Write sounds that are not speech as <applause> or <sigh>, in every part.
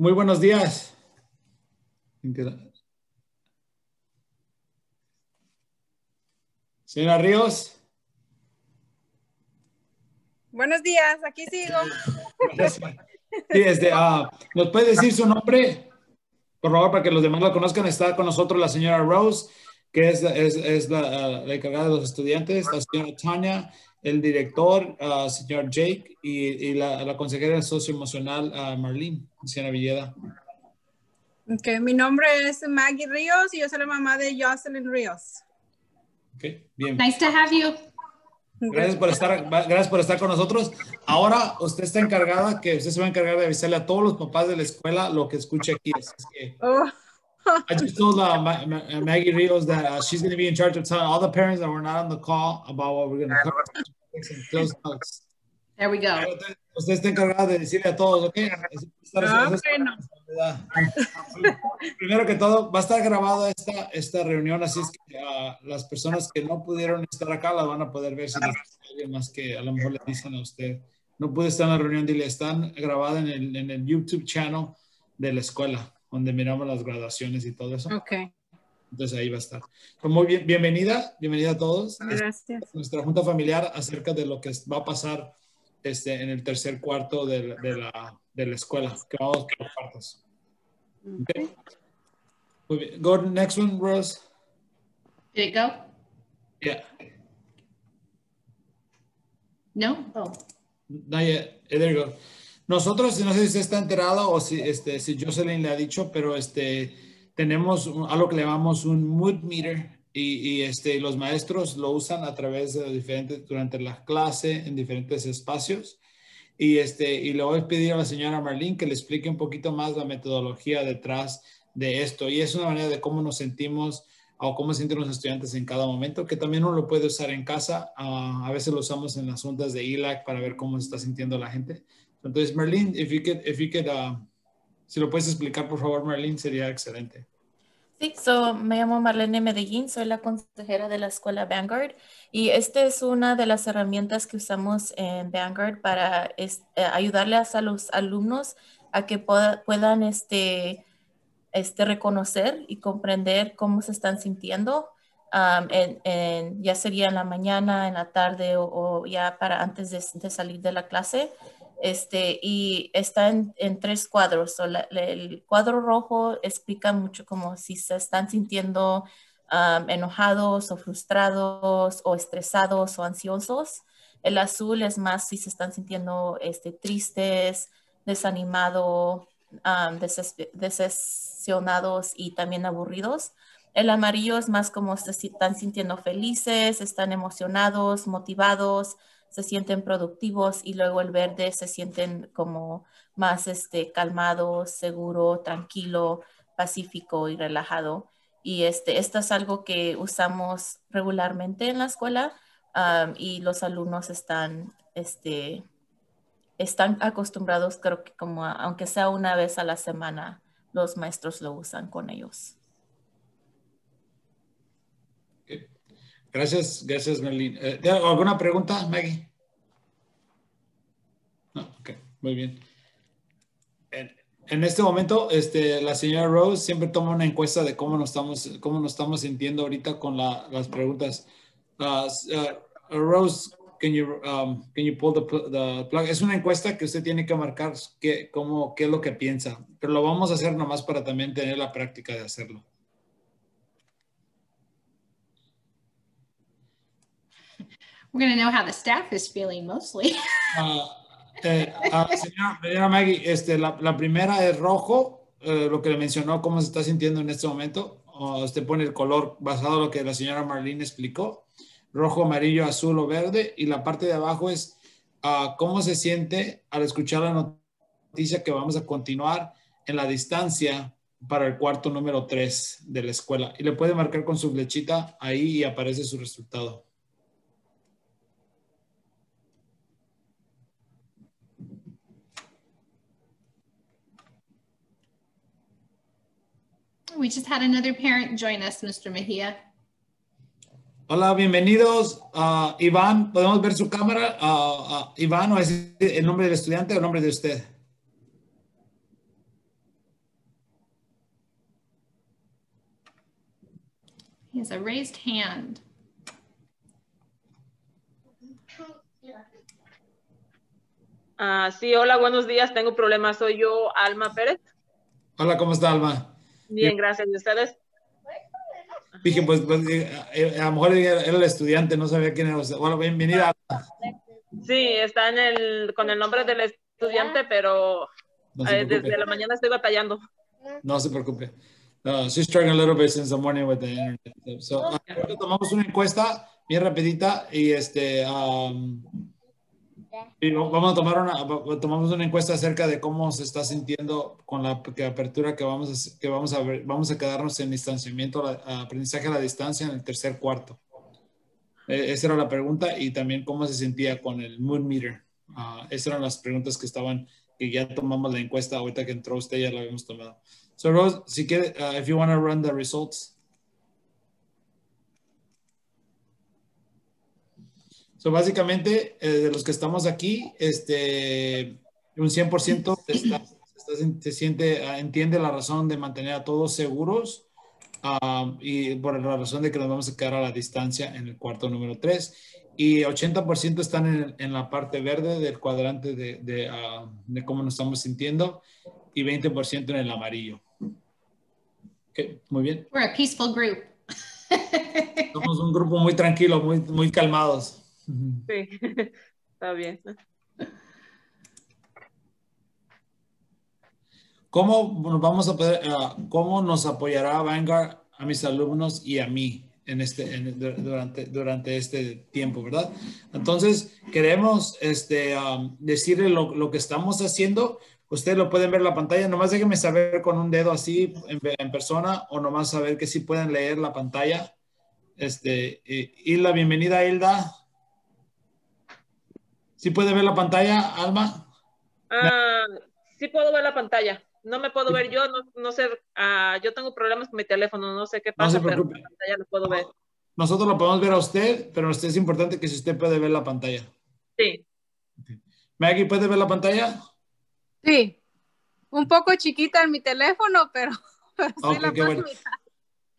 Muy buenos días. Señora Ríos. Buenos días, aquí sigo. Sí, este, ah, ¿Nos puede decir su nombre? Por favor, para que los demás la conozcan, está con nosotros la señora Rose, que es, es, es la, la, encargada de los estudiantes, la señora Tania, el director, uh, señor Jake, y, y la, la, consejera socioemocional, uh, Marlene, señora Villeda. Ok, mi nombre es Maggie Ríos y yo soy la mamá de Jocelyn Ríos. Ok, bien. Nice to have you. Gracias por estar, gracias por estar con nosotros. Ahora usted está encargada, que usted se va a encargar de avisarle a todos los papás de la escuela lo que escuche aquí. Es que, Oh, I just told uh, Ma- Ma- uh, Maggie Rios that uh, she's going to be in charge of telling all the parents that were not on the call about what we're going to cover. Some close notes. There we go. Usted- está encargada de decirle a todos, ¿ok? Ah, bueno. Primero que todo, va a estar grabada esta, esta reunión, así es que uh, las personas que no pudieron estar acá la van a poder ver si les- alguien más que a lo mejor le dicen a usted. No pude estar en la reunión, dile, están grabadas en el, en el YouTube channel de la escuela, donde miramos las graduaciones y todo eso. ok, Entonces ahí va a estar. Pues muy bien, bienvenida, bienvenida a todos. Esta gracias. es nuestra junta familiar acerca de lo que va a pasar este, en el tercer cuarto de, de la, de la escuela, que vamos por partes. Okay. Muy bien. Go to the next one, Rose. Go? Yeah. No? Oh. Not yet. There you go. Nosotros, no sé si usted está enterado o si, este, si Jocelyn le ha dicho, pero este, tenemos algo que le llamamos un mood meter y, y, este, los maestros lo usan a través de diferentes, durante la clase, en diferentes espacios. Y, este, y le voy a pedir a la señora Marlene que le explique un poquito más la metodología detrás de esto. Y es una manera de cómo nos sentimos o cómo sienten los estudiantes en cada momento, que también uno lo puede usar en casa. Ah, a veces lo usamos en las juntas de ELAC para ver cómo se está sintiendo la gente. Entonces, Marlene, if you could, if you could, uh, si lo puedes explicar, por favor, Marlene, sería excelente. Sí, so, me llamo Marlene Medellín, soy la consejera de la escuela Vanguard y esta es una de las herramientas que usamos en Vanguard para es- eh, ayudarles a los alumnos a que pueda- puedan este, este, reconocer y comprender cómo se están sintiendo, um, en- en- ya sería en la mañana, en la tarde o, o ya para antes de, de salir de la clase. Este, y está en, tres cuadros. El cuadro rojo explica mucho como si se están sintiendo enojados o frustrados o estresados o ansiosos. El azul es más si se están sintiendo este, tristes, desanimados, um, decepcionados y también aburridos. El amarillo es más como se están sintiendo felices, están emocionados, motivados, se sienten productivos y luego el verde se sienten como más este, calmado, seguro, tranquilo, pacífico y relajado. Y este, esto es algo que usamos regularmente en la escuela um, y los alumnos están, este, están acostumbrados, creo que como aunque sea una vez a la semana, los maestros lo usan con ellos. Gracias, gracias, Marlene. Eh, ¿tiene ¿Alguna pregunta, Maggie? No, ok, muy bien. En, en este momento, este, la señora Rose siempre toma una encuesta de cómo nos estamos, cómo nos estamos sintiendo ahorita con la- las preguntas. Uh, uh, Rose, can you, um, can you pull the, the plug? Es una encuesta que usted tiene que marcar qué, cómo, qué es lo que piensa, pero lo vamos a hacer nomás para también tener la práctica de hacerlo. We're going to know how the staff is feeling mostly. <laughs> Ah, eh, ah, señora, señora Maggie, este, la, la primera es rojo, eh, lo que le mencionó, cómo se está sintiendo en este momento. O usted pone el color basado en lo que la señora Marlene explicó. Rojo, amarillo, azul o verde. Y la parte de abajo es cómo se siente al escuchar la noticia que vamos a continuar en la distancia para el cuarto número 3 de la escuela. Y le puede marcar con su flechita ahí y aparece su resultado. We just had another parent join us, Mr. Mejia. Hola, bienvenidos. Uh, Iván, ¿podemos ver su cámara? Uh, uh, Iván, ¿o es el nombre del estudiante o el nombre de usted? He has a raised hand. sí, hola, buenos días. Tengo problemas. Soy yo, Alma Pérez. Hola, ¿cómo está, Alma? Bien, gracias. ¿Y ustedes? Dije, pues, pues, eh, eh, a lo mejor era el estudiante, no sabía quién era. usted. Bueno, bienvenida. Sí, está en el, con el nombre del estudiante, pero No se eh, preocupe. desde la mañana estoy batallando. No se preocupe. No, she's struggling a little bit since the morning with the internet. So, ah, ahorita tomamos una encuesta bien rapidita y este um, y vamos a tomar una tomamos una encuesta acerca de cómo se está sintiendo con la apertura que vamos a que vamos a ver, vamos a quedarnos en distanciamiento a- a aprendizaje a la distancia en el tercer cuarto. Eh, esa era la pregunta y también cómo se sentía con el mood meter. Ah, esas eran las preguntas que estaban que ya tomamos la encuesta ahorita que entró usted ya la habíamos tomado. So Rose, si quiere, uh, if you want to run the results. So básicamente, eh, de los que estamos aquí, este, un 100% se, está- siente, ah, entiende la razón de mantener a todos seguros ah, y por la razón de que nos vamos a quedar a la distancia en el cuarto número 3. Y 80% están en, en la parte verde del cuadrante de, de, ah, de cómo nos estamos sintiendo y 20% en el amarillo. Ok, muy bien. We're a peaceful group. <laughs> Somos un grupo muy tranquilo, muy, muy calmados. Sí, <laughs> está bien. ¿Cómo nos vamos a poder, ah, cómo nos apoyará Vanguard a mis alumnos y a mí en este, en- du- durante, durante este tiempo, verdad? Entonces, queremos este, am, decirle lo, lo que estamos haciendo. Ustedes lo pueden ver en la pantalla. Nomás déjenme saber con un dedo así en, en persona o nomás saber que sí pueden leer la pantalla. Este, y, Hilda, bienvenida, Hilda. ¿Sí puede ver la pantalla, Alma? Ah, sí puedo ver la pantalla. No me puedo ver yo, no, no sé, ah, yo tengo problemas con mi teléfono, no sé qué No pasa, se pero preocupe. la pantalla lo puedo ver. Nosotros lo podemos ver a usted, pero usted es importante que si usted puede ver la pantalla. Sí, Maggie, ¿puede ver la pantalla? Sí. Un poco chiquita en mi teléfono, pero, <laughs> pero sí Ok, la qué puedo bueno. mirar.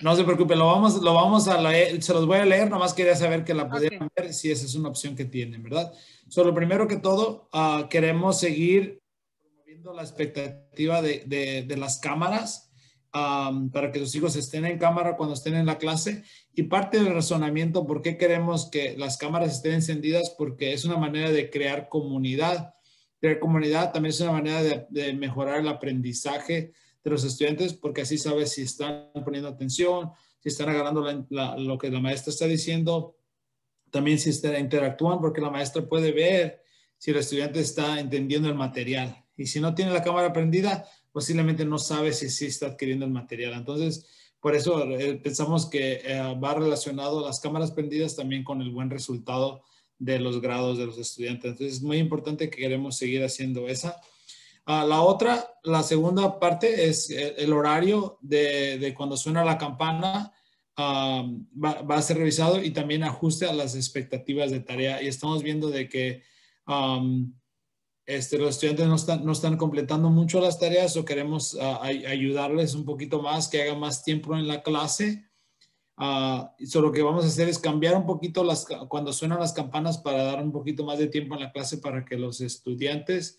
No se preocupe, lo vamos, lo vamos a leer, se los voy a leer, nomás quería saber que la pudieran Ok. ver, si esa es una opción que tienen, ¿verdad? Solo primero que todo, ah, queremos seguir promoviendo la expectativa de, de- de las cámaras para que sus hijos estén en cámara cuando estén en la clase. Y parte del razonamiento, ¿por qué queremos que las cámaras estén encendidas? Porque es una manera de crear comunidad. Crear comunidad también es una manera de, de mejorar el aprendizaje de los estudiantes, porque así sabes si están poniendo atención, si están agarrando la- la- lo que la maestra está diciendo, también si interactúan, porque la maestra puede ver si el estudiante está entendiendo el material. Y si no tiene la cámara prendida, posiblemente no sabe si sí está adquiriendo el material. Entonces, por eso eh, pensamos que eh, va relacionado las cámaras prendidas también con el buen resultado de los grados de los estudiantes. Entonces, es muy importante que queremos seguir haciendo esa. Ah, la otra, la segunda parte es eh, el horario de, de cuando suena la campana. ah, va, va a ser revisado y también ajuste a las expectativas de tarea. Y estamos viendo de que este, los estudiantes no están, no están completando mucho las tareas o queremos ah, ay- ayudarles un poquito más, que hagan más tiempo en la clase. Y so lo que vamos a hacer es cambiar un poquito las, cuando suenan las campanas para dar un poquito más de tiempo en la clase para que los estudiantes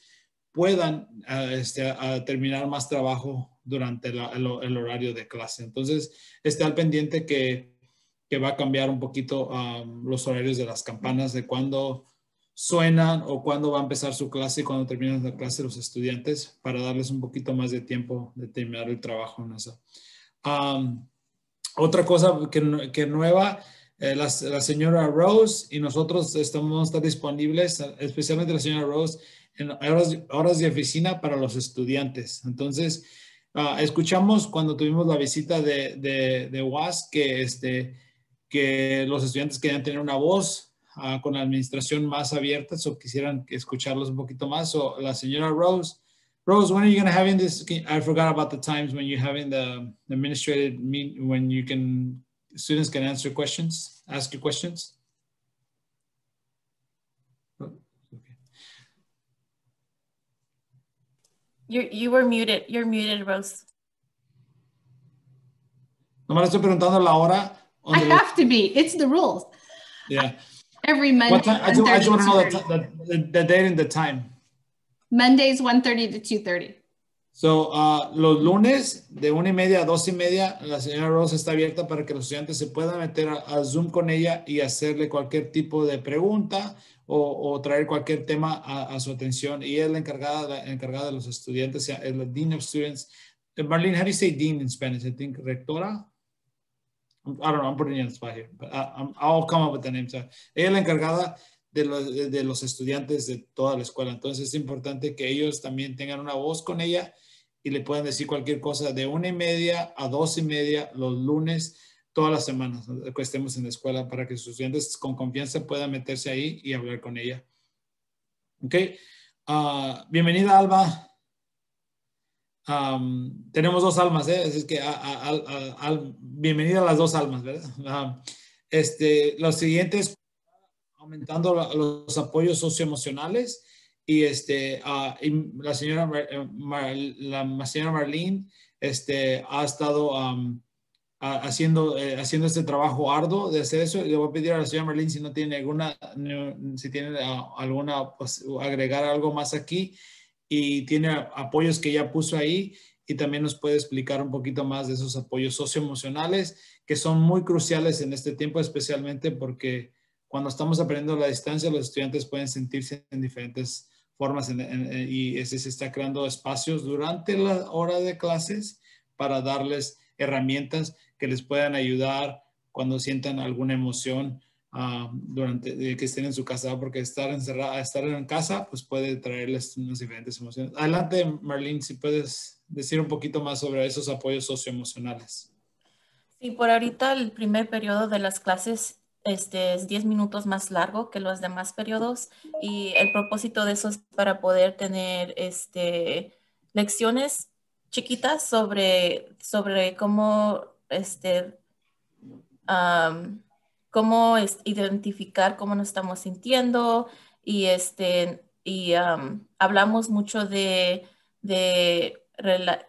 puedan este, a terminar más trabajo durante la- el, el horario de clase. Entonces, esté al pendiente que, que va a cambiar un poquito ah, los horarios de las campanas, de cuándo suenan o cuándo va a empezar su clase y cuándo terminan la clase los estudiantes para darles un poquito más de tiempo de terminar el trabajo en eso. Am, otra cosa que, que nueva, eh, la, la señora Rose y nosotros estamos disponibles, especialmente la señora Rose, en horas, horas de oficina para los estudiantes. Entonces, ah, escuchamos cuando tuvimos la visita de, de, de que, este, que los estudiantes querían tener una voz ah, con la administración más abierta o quisieran escucharlos un poquito más. O la señora Rose, Rose, when are you going to having this? I forgot about the times when you're having the administrative meet when you can students can answer questions, ask you questions. Okay. You, you were muted. You're muted, Rose. Nomás estoy preguntando la hora I have to be. It's the rules. Yeah. Every Monday. What time? I just, I just 1:30 want to know to the, 2:30. ti- the, the date and the time. Mondays 1.30 to 2.30. So, uh, los lunes de una y media a dos y media, la señora Rose está abierta para que los estudiantes se puedan meter a, a Zoom con ella y hacerle cualquier tipo de pregunta o, o traer cualquier tema a, a su atención. Y es la encargada, la encargada de los estudiantes, es la Dean of Students. Eh, Marlene, how do you say Dean in Spanish? I think rectora. I don't know, I'm putting you on the spot here, but I, come up with the name. So, ella es la encargada de los, de los estudiantes de toda la escuela. Entonces es importante que ellos también tengan una voz con ella y le puedan decir cualquier cosa de una y media a dos y media los lunes, todas las semanas que estemos en la escuela para que sus estudiantes con confianza puedan meterse ahí y hablar con ella. Ok. Ah, bienvenida, Alba. Am, tenemos dos almas, ¿eh? Así que a- a- al- bienvenida a las dos almas, ¿verdad? Am, este, los siguientes, aumentando la- los apoyos socioemocionales y este, ah, y la señora, Mar- eh, Mar- la señora Marlene este, ha estado a- haciendo, eh, haciendo este trabajo arduo de hacer eso. Le voy a pedir a la señora Marlene si no tiene alguna, si tiene ah, alguna, pues, agregar algo más aquí y tiene apoyos que ya puso ahí y también nos puede explicar un poquito más de esos apoyos socioemocionales que son muy cruciales en este tiempo, especialmente porque cuando estamos aprendiendo a la distancia, los estudiantes pueden sentirse en diferentes formas en- en- en- y ese se está creando espacios durante la hora de clases para darles herramientas que les puedan ayudar cuando sientan alguna emoción ah, durante de que estén en su casa, porque estar encerrada, estar en casa, pues puede traerles unas diferentes emociones. Adelante, Marlene, si puedes decir un poquito más sobre esos apoyos socioemocionales. Sí, por ahorita el primer periodo de las clases este, es 10 minutos más largo que los demás periodos y el propósito de eso es para poder tener este, lecciones chiquitas sobre, sobre cómo, este, am, cómo es- identificar cómo nos estamos sintiendo y, este, y am, hablamos mucho de, de,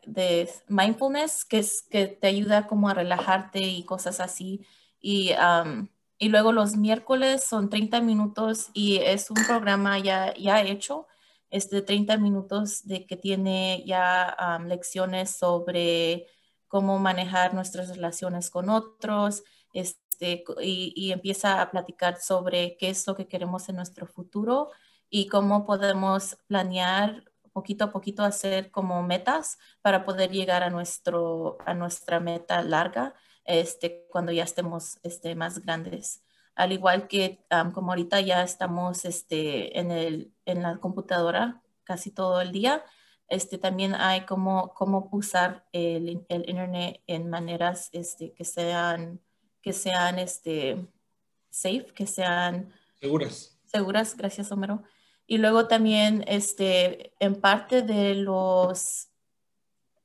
de mindfulness, que, es, que te ayuda como a relajarte y cosas así. Y, am, y luego los miércoles son 30 minutos y es un programa ya, ya hecho, este 30 minutos de que tiene ya am, lecciones sobre cómo manejar nuestras relaciones con otros, este, y, y empieza a platicar sobre qué es lo que queremos en nuestro futuro y cómo podemos planear poquito a poquito hacer como metas para poder llegar a, nuestro, a nuestra meta larga este, cuando ya estemos este, más grandes. Al igual que um, como ahorita ya estamos este, en, el, en la computadora casi todo el día, este, también hay como, cómo usar el, el internet en maneras este, que sean, que sean este, safe, que sean Seguras. seguras, gracias Homero. Y luego también, este, en parte de los,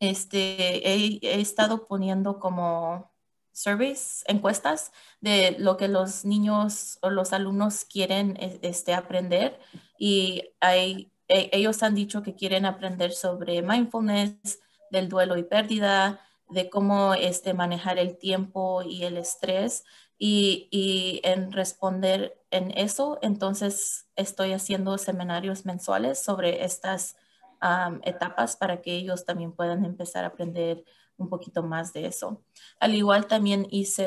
este, he, he estado poniendo como surveys, encuestas de lo que los niños o los alumnos quieren e- este, aprender y hay, e- ellos han dicho que quieren aprender sobre mindfulness, del duelo y pérdida, de cómo este, manejar el tiempo y el estrés y, en responder en eso, entonces estoy haciendo seminarios mensuales sobre estas etapas para que ellos también puedan empezar a aprender un poquito más de eso. Al igual también hice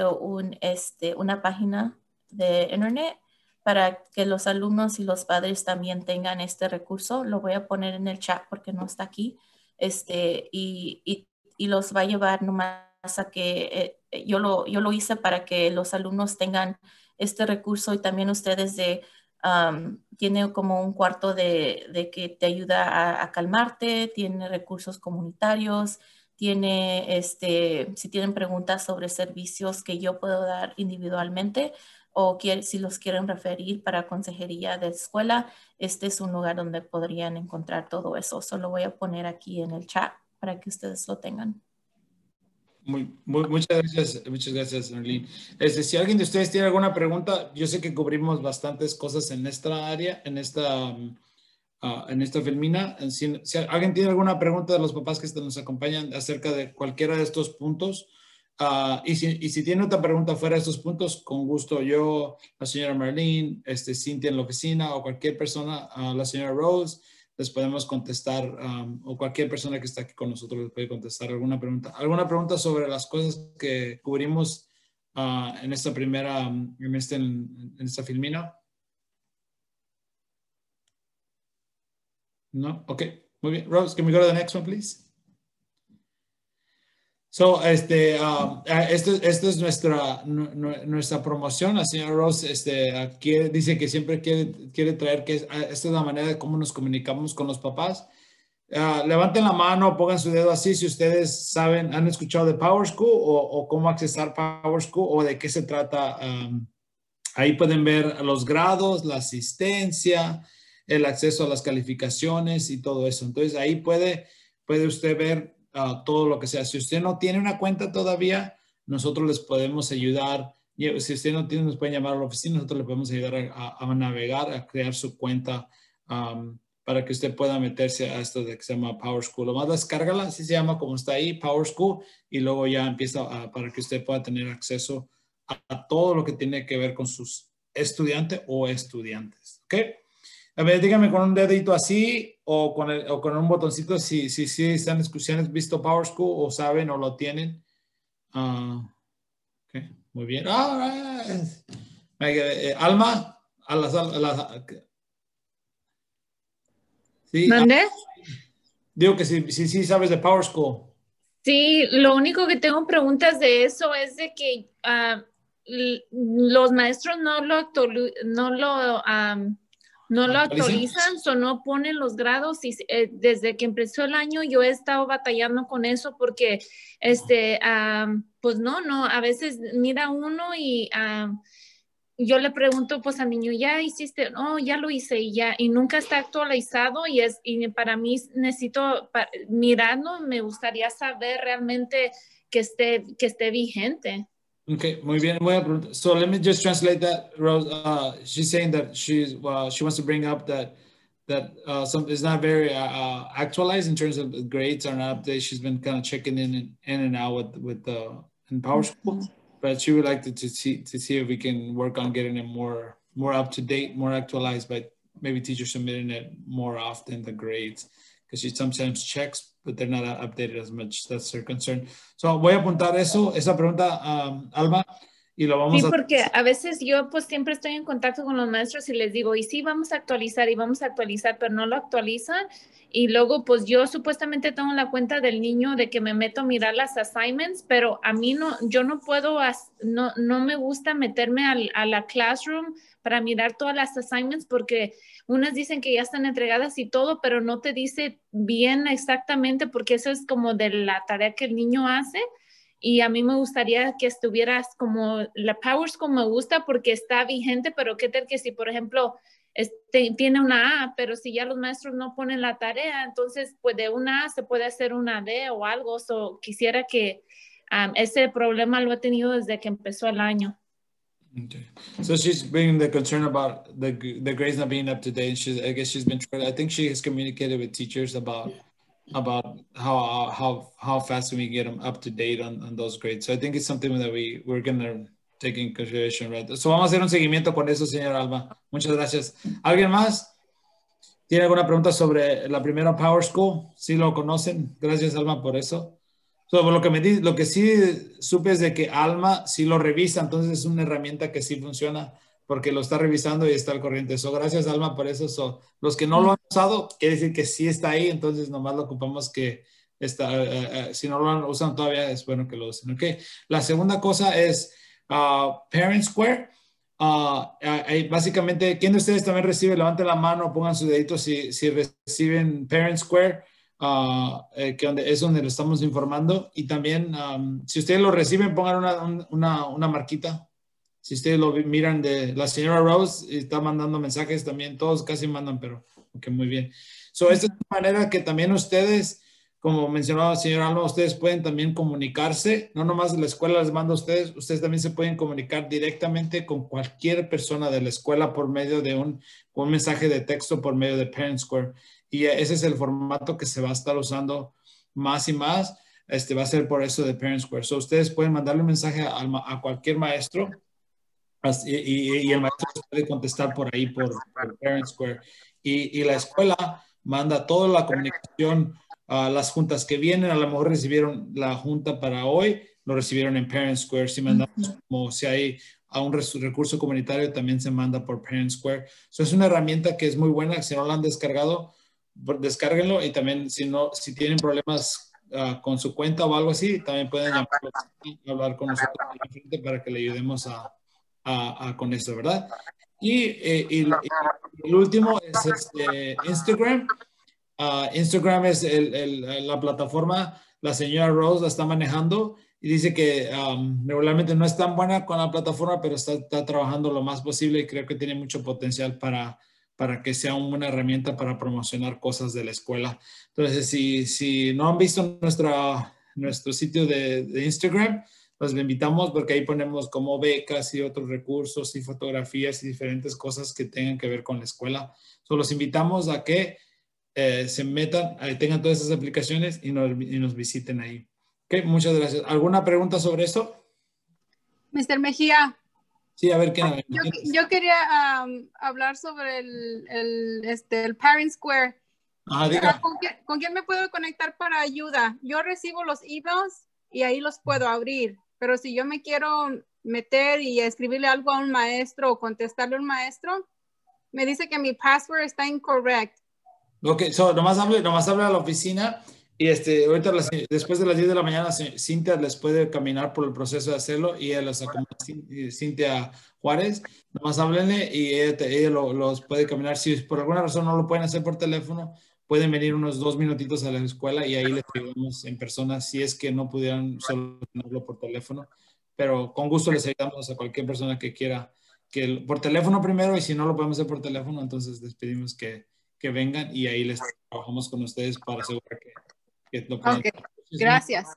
este, una página de internet para que los alumnos y los padres también tengan este recurso. Lo voy a poner en el chat porque no está aquí. Este, y, y, y los va a llevar nomás a que eh, yo, lo, yo lo hice para que los alumnos tengan este recurso y también ustedes de, tiene como un cuarto de, de que te ayuda a, a, calmarte, tiene recursos comunitarios, tiene, este, si tienen preguntas sobre servicios que yo puedo dar individualmente o quiere, si los quieren referir para consejería de escuela, este es un lugar donde podrían encontrar todo eso. Solo voy a poner aquí en el chat para que ustedes lo tengan. Muy, muy, muchas gracias, muchas gracias, Arlene. Este, si alguien de ustedes tiene alguna pregunta, yo sé que cubrimos bastantes cosas en esta área, en esta, uh, en esta filmina. Si, si, alguien tiene alguna pregunta de los papás que nos acompañan acerca de cualquiera de estos puntos, Ah, y, si, y si tiene otra pregunta fuera de estos puntos, con gusto yo, la señora Marlene, este, Cintia en la oficina o cualquier persona, ah, la señora Rose, les podemos contestar um, o cualquier persona que está aquí con nosotros les puede contestar alguna pregunta. ¿Alguna pregunta sobre las cosas que cubrimos ah, en esta primera, en, este, en, en esta filmina? No, ok, muy bien. Rose, can we go to the next one, please? So, este, uh, esto, esto, es nuestra, nuestra promoción. La señora Ross este, quiere, dice que siempre quiere, quiere traer que esta es la manera de cómo nos comunicamos con los papás. Uh, levanten la mano, pongan su dedo así si ustedes saben, han escuchado de Power School o, o cómo accesar Power School o de qué se trata. Um, ahí pueden ver los grados, la asistencia, el acceso a las calificaciones y todo eso. Entonces ahí puede, puede usted ver todo lo que sea. Si usted no tiene una cuenta todavía, nosotros les podemos ayudar. Si usted no tiene, nos pueden llamar a la oficina, nosotros le podemos ayudar a, navegar, a crear su cuenta para que usted pueda meterse a esto de que se llama Power School. Lo más descárgala, así se llama como está ahí, Power School, y luego ya empieza para que usted pueda tener acceso a, todo lo que tiene que ver con sus estudiantes o estudiantes. ¿Ok? A ver, dígame con un dedito así o con, el, o con un botoncito si, si, si están si han visto Power School o saben o lo tienen. Uh, okay, muy bien. Ah, eh, Alma, a las, a las sí, ¿Mande? digo que sí, sí, sí sabes de Power School. Sí, lo único que tengo preguntas de eso es de que uh, los maestros no lo, no lo um, no lo actualizan o no ponen los grados y eh, desde que empezó el año yo he estado batallando con eso porque este pues no no a veces mira uno y yo le pregunto pues al niño ya hiciste no ya lo hice y ya y nunca está actualizado y es y para mí necesito mirando me gustaría saber realmente que esté que esté vigente Okay, muy bien. So let me just translate that. Rose, uh, she's saying that she's well, she wants to bring up that that uh, some is not very uh, uh actualized in terms of the grades or not updates. She's been kind of checking in and in and out with with the in Power School, mm-hmm. but she would like to, to see to see if we can work on getting it more more up to date, more actualized, but maybe teachers submitting it more often the grades because she sometimes checks but they're not updated as much. That's their concern. So voy a apuntar eso, esa pregunta, um, Alma, y lo vamos sí, porque a veces yo pues siempre estoy en contacto con los maestros y les digo, y sí, vamos a actualizar y vamos a actualizar, pero no lo actualizan. Y luego pues yo supuestamente tengo la cuenta del niño de que me meto a mirar las assignments, pero a mí no, yo no puedo, no, no me gusta meterme al, a la classroom para mirar todas las assignments porque unas dicen que ya están entregadas y todo, pero no te dice bien exactamente porque eso es como de la tarea que el niño hace. Y a mí me gustaría que estuvieras como la Power School me gusta porque está vigente, pero qué tal que si, por ejemplo, este, tiene una A, pero si ya los maestros no ponen la tarea, entonces pues de una A se puede hacer una D o algo. So, quisiera que um, ese problema lo he tenido desde que empezó el año. Okay. So she's bringing the concern about the the grades not being up to date. She's I guess she's been I think she has communicated with teachers about about how how how fast we get them up to date on, on those grades. So I think it's something that we we're gonna take in consideration, right? So vamos a hacer un seguimiento con eso, señor Alba. Muchas gracias. ¿Alguien más? ¿Tiene alguna pregunta sobre la primera Power School? Sí lo conocen. Gracias, Alma, por eso lo, que me di, lo que sí supe es de que Alma sí lo revisa, entonces es una herramienta que sí funciona porque lo está revisando y está al corriente. So, gracias Alma por eso. So, los que no lo han usado, quiere decir que sí está ahí, entonces nomás lo ocupamos que está, eh, eh, si no lo usado todavía, es bueno que lo usen. Okay. La segunda cosa es uh, Parent Square. Uh, básicamente, ¿quién de ustedes también recibe? Levanten la mano, pongan su dedito si, si reciben Parent Square. Ah, eh, que donde, es donde lo estamos informando. Y también, si ustedes lo reciben, pongan una, una, una, marquita. Si ustedes lo miran de la señora Rose, está mandando mensajes también, todos casi mandan, pero ok, muy bien. So, esta es una manera que también ustedes, como mencionaba la señora Alma, ustedes pueden también comunicarse, no nomás la escuela les manda a ustedes, ustedes también se pueden comunicar directamente con cualquier persona de la escuela por medio de un, un mensaje de texto por medio de Parent Square y ese es el formato que se va a estar usando más y más. este, va a ser por eso de Parent Square. So, ustedes pueden mandarle un mensaje a, a cualquier maestro y, y, y, el maestro puede contestar por ahí, por, por Parent Square. Y, y, la escuela manda toda la comunicación a las juntas que vienen. A lo mejor recibieron la junta para hoy, lo recibieron en Parent Square. Si mandamos, como si hay a un recurso comunitario, también se manda por Parent Square. So, es una herramienta que es muy buena. Si no la han descargado, descárguenlo. Y también, si no, si tienen problemas uh, con su cuenta o algo así, también pueden llamar hablar con nosotros para que le ayudemos a a, a, con eso, ¿verdad? Y, eh, y, y, el último es este, Instagram. Uh, Instagram es el, el, la plataforma, la señora Rose la está manejando y dice que um, regularmente no es tan buena con la plataforma, pero está, está, trabajando lo más posible y creo que tiene mucho potencial para, para que sea una herramienta para promocionar cosas de la escuela. Entonces, si, si no han visto nuestra, nuestro sitio de, de Instagram, los invitamos porque ahí ponemos como becas y otros recursos y fotografías y diferentes cosas que tengan que ver con la escuela. So, los invitamos a que eh, se metan, ahí tengan todas esas aplicaciones y nos, y nos visiten ahí. Muchas gracias. ¿Alguna pregunta sobre esto? Mr. Mejía. Sí, a ver qué. Yo, yo quería um, hablar sobre el, el, este, el Parent Square. Ah, diga. ¿Con, quién, ¿Con quién me puedo conectar para ayuda? Yo recibo los emails y ahí los puedo abrir pero si yo me quiero meter y escribirle algo a un maestro o contestarle a un maestro, me dice que mi password está incorrecto. Ok, so, nomás hable, nomás hable a la oficina y este, ahorita las, después de las 10 de la mañana Cintia les puede caminar por el proceso de hacerlo y ella los acomoda, Cintia Juárez, nomás háblenle y ella, ella lo, los puede caminar. Si por alguna razón no lo pueden hacer por teléfono, pueden venir unos dos minutitos a la escuela y ahí les ayudamos en persona si es que no pudieran solucionarlo por teléfono. Pero con gusto les ayudamos a cualquier persona que quiera, que por teléfono primero y si no lo podemos hacer por teléfono, entonces les pedimos que, que vengan y ahí les trabajamos con ustedes para asegurar que, que lo puedan. Okay. Gracias.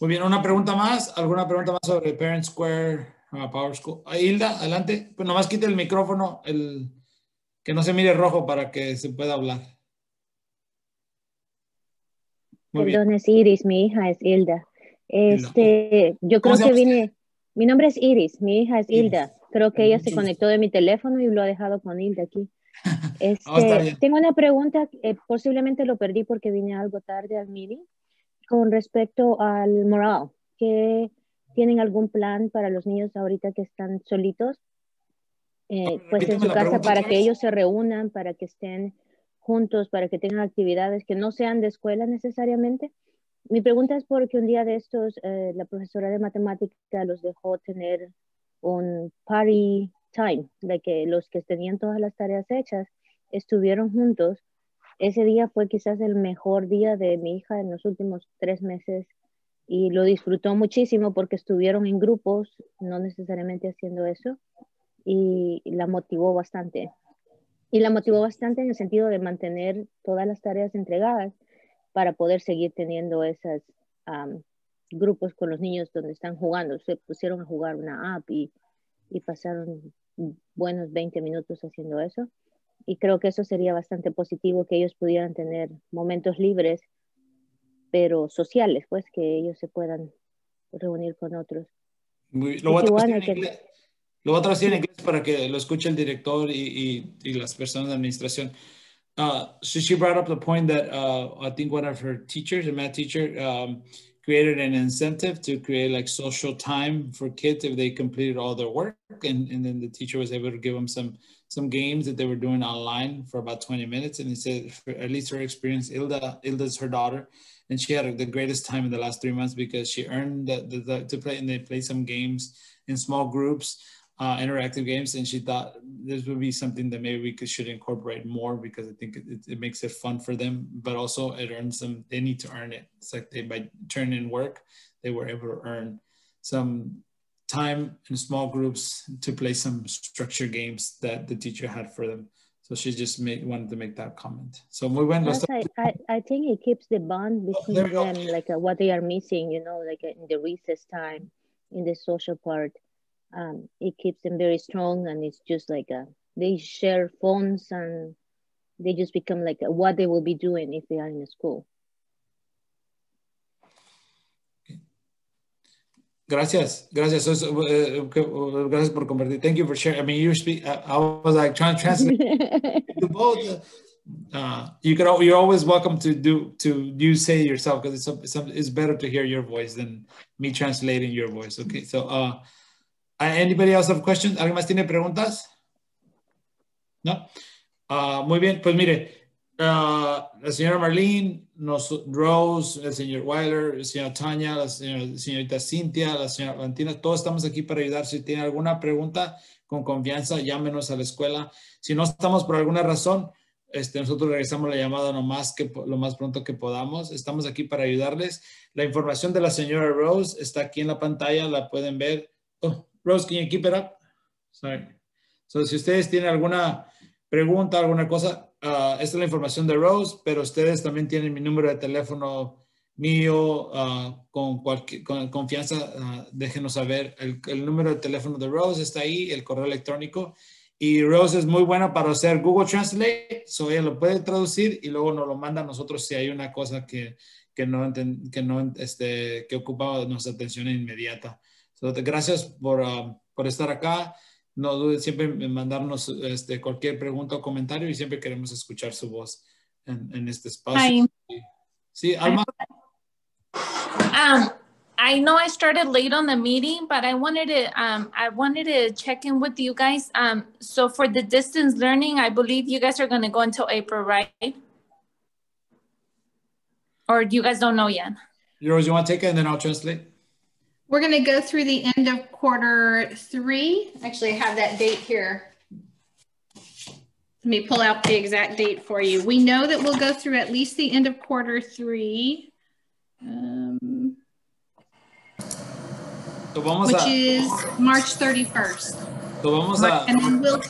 Muy bien, una pregunta más, alguna pregunta más sobre Parent Square uh, Power School. Uh, Hilda, adelante. Pues nomás quite el micrófono, el, que no se mire rojo para que se pueda hablar. Muy Perdón, bien. es Iris, mi hija es Hilda. Este, yo creo que vine, mi nombre es Iris, mi hija es Hilda. Creo que ella se conectó de mi teléfono y lo ha dejado con Hilda aquí. <laughs> Este, oh, tengo una pregunta, eh, posiblemente lo perdí porque vine algo tarde al meeting, con respecto al moral, que tienen algún plan para los niños ahorita que están solitos eh, pues en su casa para que ellos se reúnan, para que estén juntos, para que tengan actividades que no sean de escuela necesariamente. Mi pregunta es porque un día de estos eh, la profesora de matemática los dejó tener un party time, de que los que tenían todas las tareas hechas estuvieron juntos. Ese día fue quizás el mejor día de mi hija en los últimos tres meses y lo disfrutó muchísimo porque estuvieron en grupos, no necesariamente haciendo eso y la motivó bastante. Y la motivó bastante en el sentido de mantener todas las tareas entregadas para poder seguir teniendo esos um, grupos con los niños donde están jugando. Se pusieron a jugar una app y, y pasaron buenos 20 minutos haciendo eso. Y creo que eso sería bastante positivo que ellos pudieran tener momentos libres, pero sociales, pues que ellos se puedan reunir con otros. Muy, lo voy a lo voy a traducir en inglés para que lo escuche el director y, y, y las personas de administración. Uh, so she brought up the point that uh, I think one of her teachers, a math teacher, um, created an incentive to create like social time for kids if they completed all their work. And, and then the teacher was able to give them some some games that they were doing online for about 20 minutes. And he said, for at least her experience, Ilda, Ilda's her daughter, and she had the greatest time in the last three months because she earned the, the, the to play and they play some games in small groups uh, interactive games, and she thought this would be something that maybe we could, should incorporate more because I think it, it, makes it fun for them, but also it earns them. They need to earn it. It's like they by turning in work, they were able to earn some time in small groups to play some structured games that the teacher had for them. So she just made wanted to make that comment. So we went. Yes, I, I, I, think it keeps the bond oh, between oh, them, like uh, what they are missing, you know, like uh, in the recess time, in the social part um, it keeps them very strong and it's just like a, they share phones and they just become like a, what they will be doing if they are in school Gracias, gracias. Uh, uh, gracias por compartir. Thank you for sharing. I mean, you speak. I, I was like trying to translate <laughs> to both. Uh, you can. You're always welcome to do to you say yourself because it's, it's it's better to hear your voice than me translating your voice. Okay. So, uh, anybody else have questions? ¿Alguien más tiene preguntas? No. Uh, muy bien. Pues mire, Ah, la señora Marlene, Rose, el señor Weiler, la señora Tanya, la señorita Cintia, la señora Valentina, todos estamos aquí para ayudar. Si tiene alguna pregunta, con confianza, llámenos a la escuela. Si no estamos por alguna razón, este, nosotros regresamos la llamada lo más, que, lo más pronto que podamos. Estamos aquí para ayudarles. La información de la señora Rose está aquí en la pantalla, la pueden ver. Oh, Rose, can you keep it up? Sorry. So, si ustedes tienen alguna pregunta, alguna cosa, Ah, esta es la información de Rose, pero ustedes también tienen mi número de teléfono mío ah, con, cualquier, con confianza. Ah, déjenos saber. El, número de teléfono de Rose está ahí, el correo electrónico. Y Rose es muy buena para hacer Google Translate, so ella lo puede traducir y luego nos lo manda a nosotros si hay una cosa que, que no, que no este, que ocupa nuestra atención inmediata. Gracias por, por estar acá no dude siempre en mandarnos este, cualquier pregunta o comentario y siempre queremos escuchar su voz en, en este espacio. Hi. Sí, Alma. Um, I know I started late on the meeting, but I wanted to um, I wanted to check in with you guys. Um, so for the distance learning, I believe you guys are going to go until April, right? Or you guys don't know yet? Rose, you want to take it and then I'll translate? We're going to go through the end of quarter three. Actually, I have that date here. Let me pull out the exact date for you. We know that we'll go through at least the end of quarter three, um, so vamos which a, is March 31st. So vamos a, and then we'll,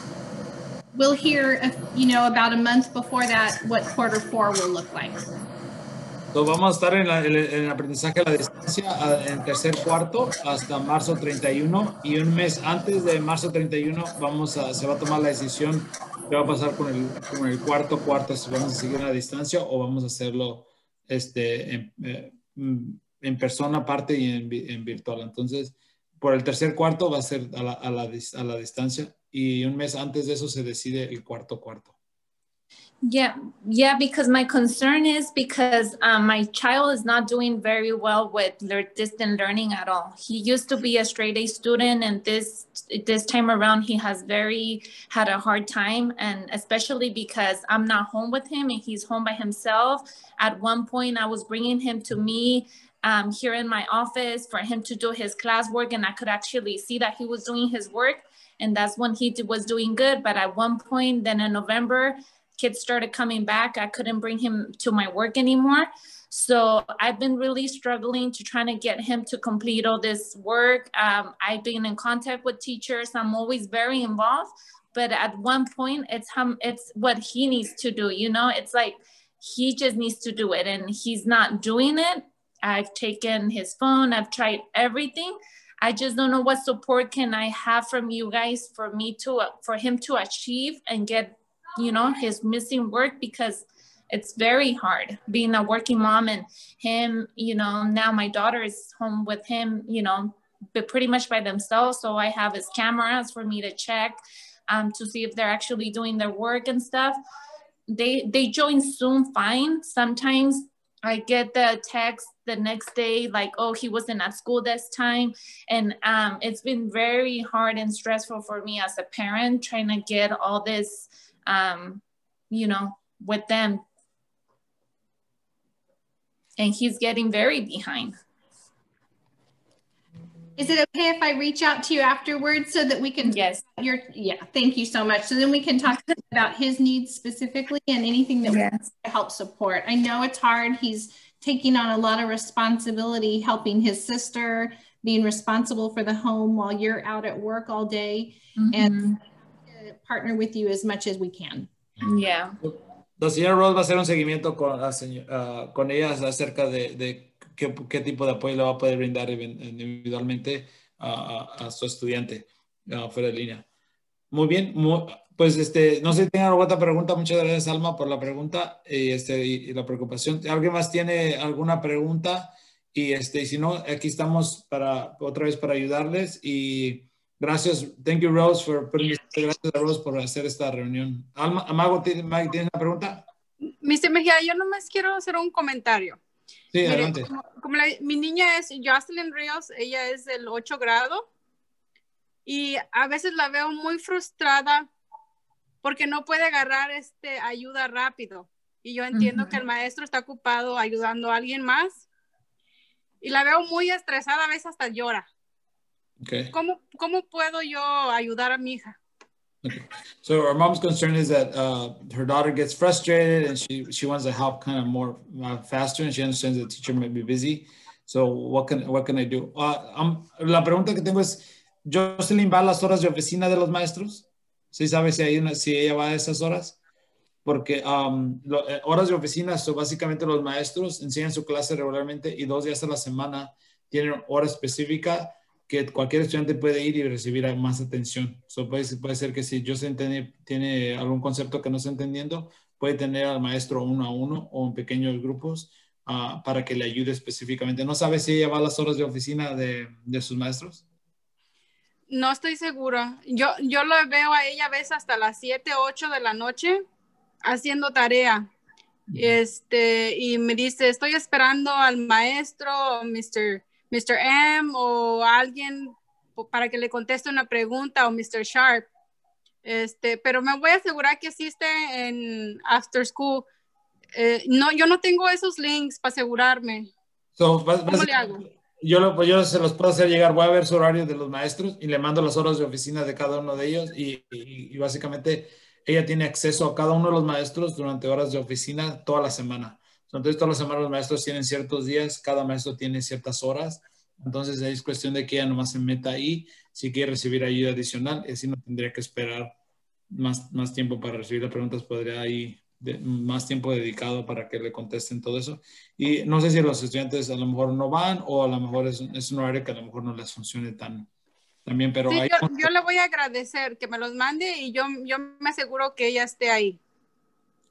we'll hear, you know, about a month before that what quarter four will look like. Vamos a estar en, el aprendizaje a la distancia en tercer cuarto hasta marzo 31 y un mes antes de marzo 31 vamos a, se va a tomar la decisión qué va a pasar con el, con el cuarto cuarto, si vamos a seguir a la distancia o vamos a hacerlo este, en, eh, en persona aparte y en, en, virtual. Entonces, por el tercer cuarto va a ser a la, a, la, a la distancia y un mes antes de eso se decide el cuarto cuarto. Yeah, yeah, because my concern is because um, my child is not doing very well with distant learning at all. He used to be a straight A student, and this this time around he has very had a hard time, and especially because I'm not home with him and he's home by himself. At one point, I was bringing him to me um, here in my office for him to do his classwork, and I could actually see that he was doing his work, and that's when he was doing good. But at one point, then in November kids started coming back, I couldn't bring him to my work anymore. So I've been really struggling to trying to get him to complete all this work. Um, I've been in contact with teachers. I'm always very involved, but at one point, it's hum, it's what he needs to do. You know, it's like he just needs to do it, and he's not doing it. I've taken his phone. I've tried everything. I just don't know what support can I have from you guys for me to for him to achieve and get you know, his missing work because it's very hard being a working mom and him, you know, now my daughter is home with him, you know, but pretty much by themselves. So I have his cameras for me to check um, to see if they're actually doing their work and stuff. They they join Zoom fine. Sometimes I get the text the next day like, oh, he wasn't at school this time, and um, it's been very hard and stressful for me as a parent trying to get all this um, you know, with them. And he's getting very behind. Is it okay if I reach out to you afterwards so that we can? Yes. Your yeah. Thank you so much. So then we can talk <laughs> about his needs specifically and anything that yes. we help support. I know it's hard. He's taking on a lot of responsibility, helping his sister, being responsible for the home while you're out at work all day, mm -hmm. and mm-hmm. Partner with you as much as we can. Yeah. La señora Rose va a hacer un seguimiento con, la uh, con ellas acerca de, de qué, qué, tipo de apoyo le va a poder brindar individualmente a, a, su estudiante uh, fuera de línea. Muy bien, muy, pues este, no sé si tienen alguna otra pregunta. Muchas gracias, Alma, por la pregunta y, este, y, y la preocupación. ¿Alguien más tiene alguna pregunta? Y este, si no, aquí estamos para otra vez para ayudarles y gracias, thank you Rose for gracias a Rose por hacer esta reunión. Alma, Amago, ¿tienes una pregunta? Mr. Mejía, yo nomás quiero hacer un comentario. Sí, adelante. Como, mi niña es Jocelyn Ríos, ella es del 8 grado y a veces la veo muy frustrada porque no puede agarrar este ayuda rápido. Y yo entiendo que el maestro está ocupado ayudando a alguien más. Y la veo muy estresada, a veces hasta llora. Okay. ¿Cómo, cómo puedo yo ayudar a mi hija? Okay. So our mom's concern is that uh, her daughter gets frustrated and she, she wants to help kind of more uh, faster and she understands the teacher might be busy. So what can, what can I do? Uh, um, la pregunta que tengo es, ¿Jocelyn va a las horas de oficina de los maestros? ¿Sí sabe si, hay una, si ella va a esas horas? Porque um, lo, eh, horas de oficina son básicamente los maestros enseñan su clase regularmente y dos días a la semana tienen hora específica que cualquier estudiante puede ir y recibir más atención. So puede, puede ser que si Jocelyn tiene, tiene algún concepto que no está entendiendo, puede tener al maestro uno a uno o en pequeños grupos uh, para que le ayude específicamente. ¿No sabe si ella va a las horas de oficina de, de sus maestros? No estoy segura. Yo, yo lo veo a ella a veces hasta las 7, 8 de la noche haciendo tarea. Este, y me dice, estoy esperando al maestro, Mr. Mr. M o alguien para que le conteste una pregunta o Mr. Sharp. Este, pero me voy a asegurar que asiste en After School. Eh, no, yo no tengo esos links para asegurarme. ¿Cómo le hago? yo, lo, yo se los puedo hacer llegar, voy a ver su horario de los maestros y le mando las horas de oficina de cada uno de ellos y, y, básicamente ella tiene acceso a cada uno de los maestros durante horas de oficina toda la semana. Entonces, todas las semanas los maestros tienen ciertos días, cada maestro tiene ciertas horas. Entonces, es cuestión de que ella nomás se meta ahí. Si quiere recibir ayuda adicional, así no tendría que esperar más, más tiempo para recibir las preguntas, podría ahí más tiempo dedicado para que le contesten todo eso. Y no sé si los estudiantes a lo mejor no van o a lo mejor es, es un horario que a lo mejor no les funcione tan, bien, pero... Sí, yo, yo, le voy a agradecer que me los mande y yo, yo me aseguro que ella esté ahí.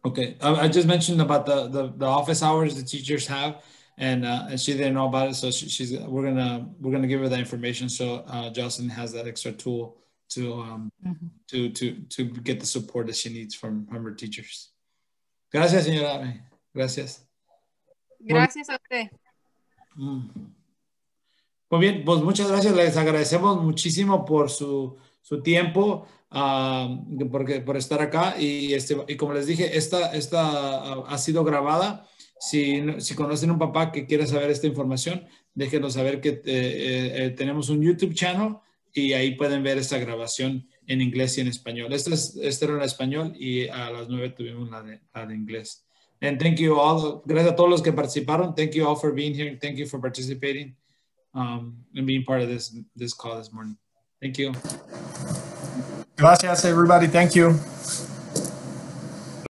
Okay, I, I just mentioned about the, the, the, office hours the teachers have, and, uh, and she didn't know about it, so she, she's we're gonna we're gonna give her that information so uh, Jocelyn has that extra tool to um, mm -hmm. to to to get the support that she needs from from her teachers. Gracias, señora. Gracias. Gracias a usted. Mm. Muy bien, pues muchas gracias. Les agradecemos muchísimo por su, su tiempo, uh, por estar acá. Y, este, y como les dije, esta, esta uh, ha sido grabada. Si, si, conocen un papá que quiere saber esta información, déjenos saber que eh, eh, tenemos un YouTube channel y ahí pueden ver esta grabación en inglés y en español. Este, es, este era en español y a las nueve tuvimos la de, la de inglés. And thank you all. Gracias a todos los que participaron. Thank you all for being here. Thank you for participating um, and being part of this, this call this morning. Thank you. Gracias, everybody. Thank you.